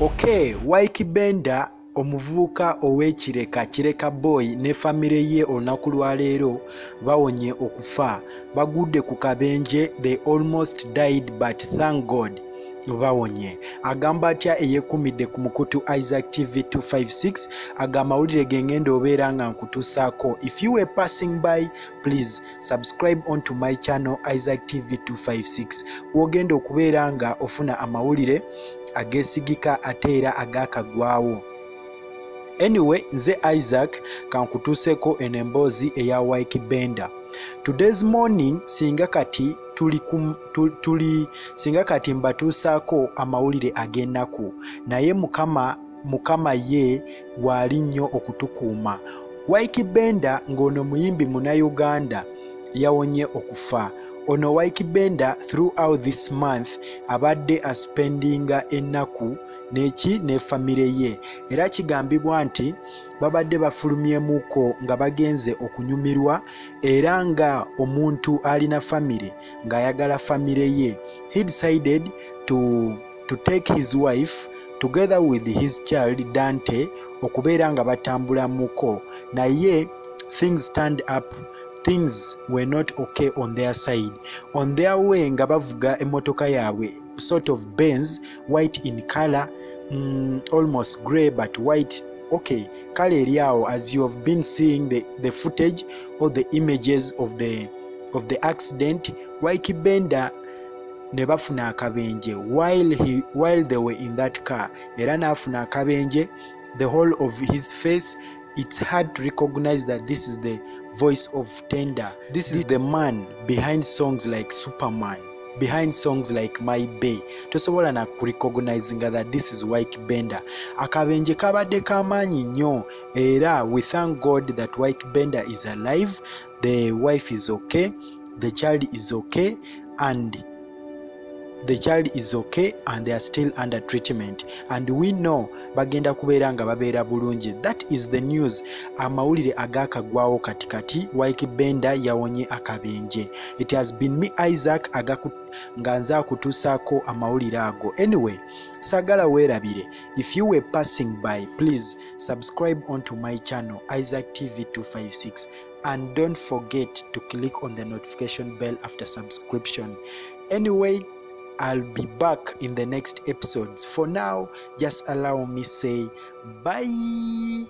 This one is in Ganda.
ok wike benda omuvubuka ow'ekireka kireka boy ne famire ye olunaku lwaleero bawonye okufa. Bagudde ku kabenje they almost died but thank god bawonye. Agamba atya eyekumidde ku mukutu isaac tv 256 aga amawulire ge ngenda obeera nga nkutuusaako if you were passing by please subscribe onto my channel isaac tv 256 wogenda okubeera nga ofuna amawulire ageesigika ate era agaakagwawo anyway nze isaac kankutuuseko eno emboozi eya wike benda today's morning singa kati tuli, kum, tuli, tuli singa kati mbatuusaako amawulire ag'ennaku naye mukama mukama ye waali nnyo okutukuuma. Wike benda ng'ono muyimbi munauganda yawonye okufa ono wike benda throughout this month abadde aspendinga ennaku neki ne famire ye. Era kigambibwa nti babadde bafulumyemuko nga bagenze okunyumirwa era nga omuntu alina famire ng'ayagala famire ye. He decided to, to take his wife together with his child dante okubeera nga batambula muko. Naye things turned up things were not okay on their side. On their way nga bavuga emotoka yaabwe sort of bens white in color mm, almost grey but white. Okay kale eri awo as you have been seeing the, the footage or the images of the, of the accident wike bender ne bafuna akabenje. While, he, while they were in that car era n'afuna akabenje the whole of his face it's hard to recognize that this is the voice of tender. This is the man behind songs like superman behind songs like my bay. Tosobola na kurecognizinga that this is wike bender. Akabenje kabadde kamaanyi nnyo era we thank god that wike bender is alive the wife is okay the child is okay and the child is okay and they are still under treatment. And we know bagenda kubeera nga babeera bulungi. That is the news. Amawulire agaakagwawo katikati wike benda yawonye akabenje. It has been me isaac agaku, nga nze akutuusaako amawulire ago. Anyway sagala weerabire if you were passing by please subscribe onto my channel isaac tv 256 and don't forget to click on the notification bell after subscription. Anyway I'll be back in the next episodes. For now, just allow me say bye.